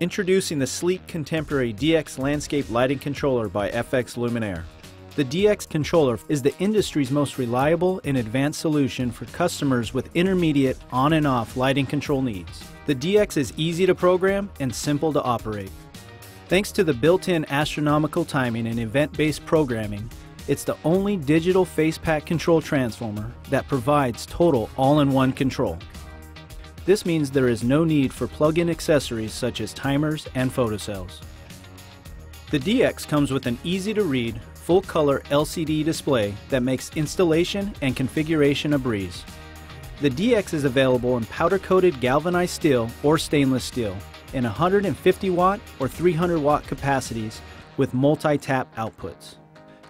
Introducing the sleek contemporary DX Landscape Lighting Controller by FX Luminaire. The DX controller is the industry's most reliable and advanced solution for customers with intermediate on and off lighting control needs. The DX is easy to program and simple to operate. Thanks to the built-in astronomical timing and event-based programming, it's the only digital facepack control transformer that provides total all-in-one control. This means there is no need for plug-in accessories such as timers and photocells. The DX comes with an easy-to-read, full-color LCD display that makes installation and configuration a breeze. The DX is available in powder-coated galvanized steel or stainless steel in 150 watt or 300 watt capacities with multi-tap outputs.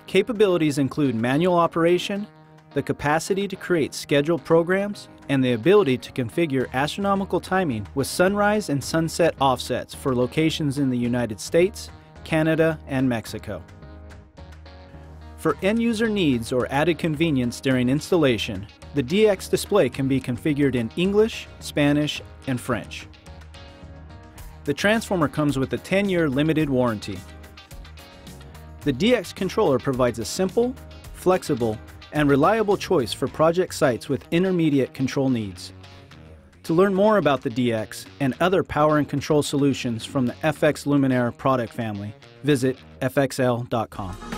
Capabilities include manual operation, the capacity to create scheduled programs, and the ability to configure astronomical timing with sunrise and sunset offsets for locations in the United States, Canada, and Mexico. For end user needs or added convenience during installation, the DX display can be configured in English, Spanish, and French. The transformer comes with a 10 year limited warranty. The DX controller provides a simple, flexible, and reliable choice for project sites with intermediate control needs. To learn more about the DX and other power and control solutions from the FX Luminaire product family, visit fxl.com.